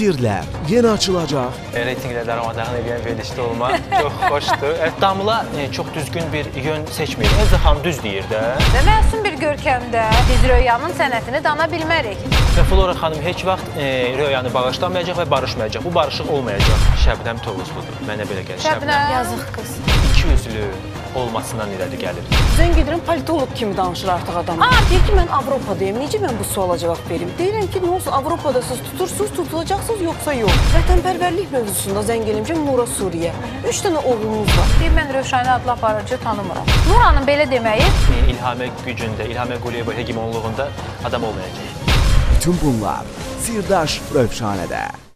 sirlər yenə açılacaq. Reytinqlə darmadağın edən verilişdə olmaq çox xoşdur. Damla e, çox düzgün bir yön seçmir. Özü xan düz deyir də. Və məsum bir görkəmdə biz Röyanın sənətini dana bilmərik. Və Flora xanım heç vaxt e, Röyanı bağışlamayacaq və barışmayacaq. Bu barışıq olmayacaq. Şəbnəm Tovuzludur. Mənə belə gəlir. Şəbnəm. Yazıq qız. iki üzlü olmasından irəli gəlir. Zəng edirəm, politoloq kimi danışır artıq adam. Aa, deyir ki, mən Avropadayım. Necə mən bu suala cavab verim? Deyirəm ki, nə olsun, Avropada siz tutursunuz, tutulacaqsınız yoxsa yox. Vətənpərvərlik mövzusunda zəng eləmişəm Nura Suriyə. 3 dənə oğlumuz var. Deyir mən Rövşəni adlı aparıcı tanımıram. Nuranın belə deməyi İlhamə gücündə, İlhamə Quliyeva hegemonluğunda adam olmayacaq. Bütün bunlar Sirdaş Rövşanədə.